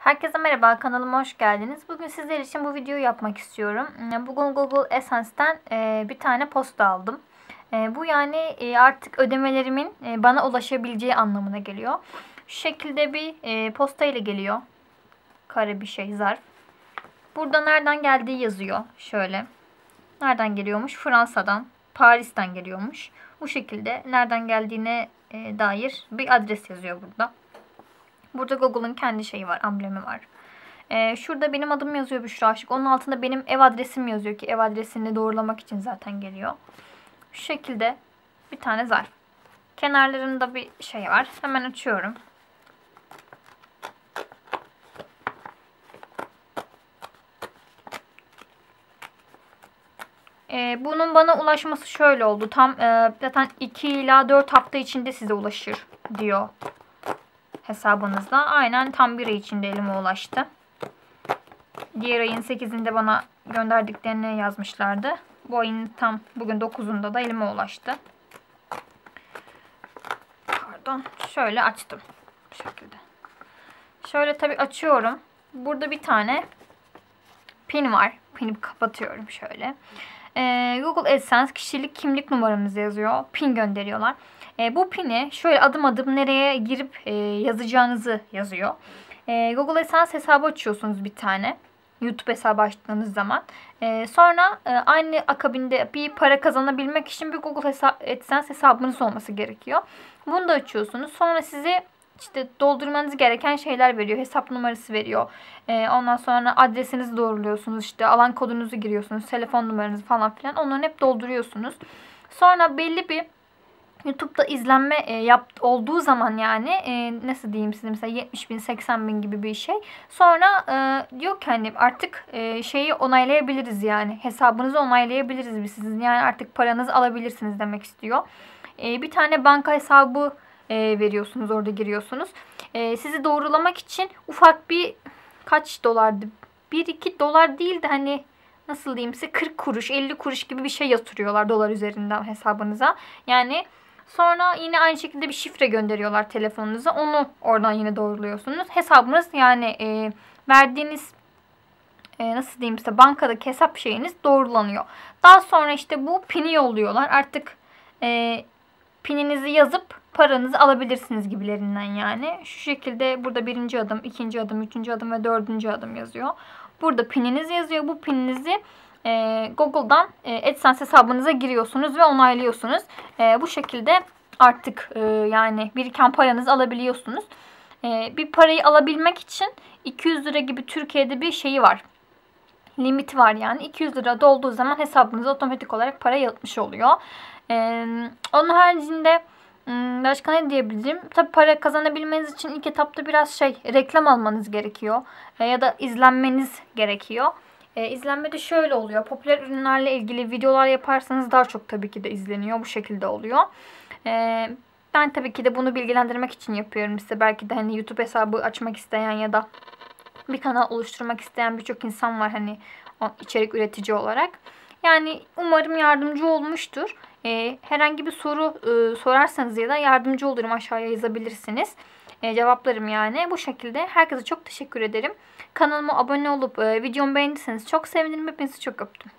Herkese merhaba, kanalıma hoş geldiniz. Bugün sizler için bu videoyu yapmak istiyorum. Bugün Google Essence'den e, bir tane posta aldım. E, bu yani e, artık ödemelerimin bana ulaşabileceği anlamına geliyor. Şu şekilde bir posta ile geliyor. Kare bir şey, zarf. Burada nereden geldiği yazıyor. Şöyle. Nereden geliyormuş? Fransa'dan, Paris'ten geliyormuş. Bu şekilde nereden geldiğine dair bir adres yazıyor burada. Burada Google'ın kendi şeyi var, amblemi var. Ee, şurada benim adım yazıyor Büşra Aşık. Onun altında benim ev adresim yazıyor ki ev adresini doğrulamak için zaten geliyor. Şu şekilde bir tane zarf. Kenarlarında bir şey var. Hemen açıyorum. Ee, bunun bana ulaşması şöyle oldu. Tam e, zaten 2 ila 4 hafta içinde size ulaşır diyor hesabınızda. Aynen tam bir ay içinde elime ulaştı. Diğer ayın 8'inde bana gönderdiklerini yazmışlardı. Bu ayın tam bugün 9'unda da elime ulaştı. Pardon. Şöyle açtım. Bu şekilde. Şöyle tabi açıyorum. Burada bir tane pin var. Pini kapatıyorum şöyle. Ee, Google AdSense kişilik kimlik numaranızı yazıyor. Pin gönderiyorlar. E, bu pini şöyle adım adım nereye girip e, yazacağınızı yazıyor. E, Google AdSense hesabı açıyorsunuz bir tane. YouTube hesabı açtığınız zaman. E, sonra e, aynı akabinde bir para kazanabilmek için bir Google hesap, AdSense hesabınız olması gerekiyor. Bunu da açıyorsunuz. Sonra size işte doldurmanız gereken şeyler veriyor. Hesap numarası veriyor. E, ondan sonra adresinizi doğruluyorsunuz. İşte alan kodunuzu giriyorsunuz. Telefon numaranızı falan filan. Onları hep dolduruyorsunuz. Sonra belli bir YouTube'da izlenme e, yap, olduğu zaman yani e, nasıl diyeyim size mesela 70 bin 80 bin gibi bir şey. Sonra e, diyor ki hani artık e, şeyi onaylayabiliriz yani hesabınızı onaylayabiliriz biz sizin yani artık paranızı alabilirsiniz demek istiyor. E, bir tane banka hesabı e, veriyorsunuz orada giriyorsunuz. E, sizi doğrulamak için ufak bir kaç dolardı? 1-2 dolar değil de hani nasıl diyeyim size 40 kuruş 50 kuruş gibi bir şey yatırıyorlar dolar üzerinden hesabınıza. Yani Sonra yine aynı şekilde bir şifre gönderiyorlar telefonunuza. Onu oradan yine doğruluyorsunuz. Hesabınız yani e, verdiğiniz e, nasıl diyeyim size bankadaki hesap şeyiniz doğrulanıyor. Daha sonra işte bu pini yolluyorlar. Artık e, pininizi yazıp paranızı alabilirsiniz gibilerinden yani. Şu şekilde burada birinci adım, ikinci adım, üçüncü adım ve dördüncü adım yazıyor. Burada pininiz yazıyor. Bu pininizi e, Google'dan e, AdSense hesabınıza giriyorsunuz ve onaylıyorsunuz. E, bu şekilde artık e, yani biriken paranızı alabiliyorsunuz. E, bir parayı alabilmek için 200 lira gibi Türkiye'de bir şeyi var. Limiti var yani. 200 lira dolduğu zaman hesabınıza otomatik olarak para yatmış oluyor. E, onun haricinde Başka ne diyebilirim? Tabi para kazanabilmeniz için ilk etapta biraz şey reklam almanız gerekiyor. Ya da izlenmeniz gerekiyor. E, izlenme de şöyle oluyor. Popüler ürünlerle ilgili videolar yaparsanız daha çok tabii ki de izleniyor. Bu şekilde oluyor. E, ben tabii ki de bunu bilgilendirmek için yapıyorum size. Belki de hani YouTube hesabı açmak isteyen ya da bir kanal oluşturmak isteyen birçok insan var hani içerik üretici olarak. Yani umarım yardımcı olmuştur. E, herhangi bir soru e, sorarsanız ya da yardımcı olurum aşağıya yazabilirsiniz e, cevaplarım yani. Bu şekilde herkese çok teşekkür ederim. Kanalıma abone olup e, videomu beğendiyseniz çok sevinirim. Hepinizi çok öptüm.